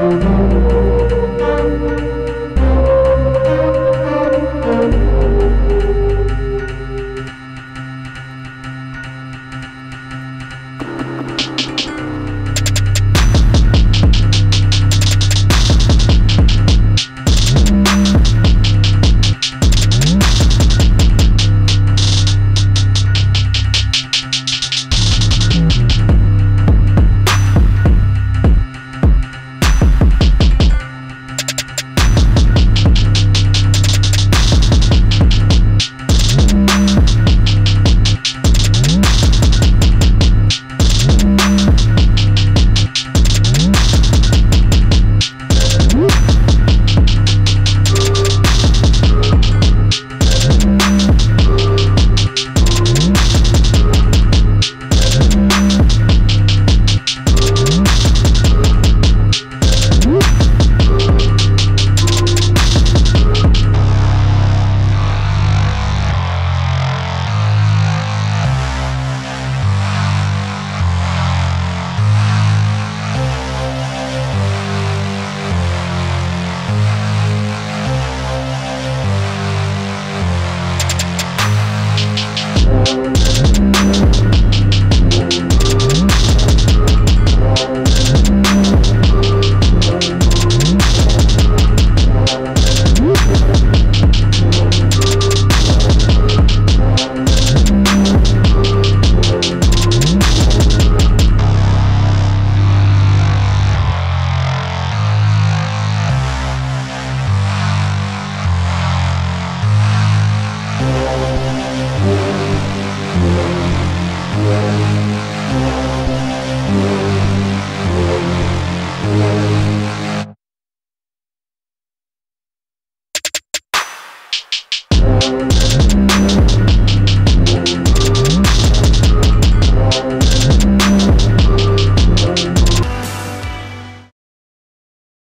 you.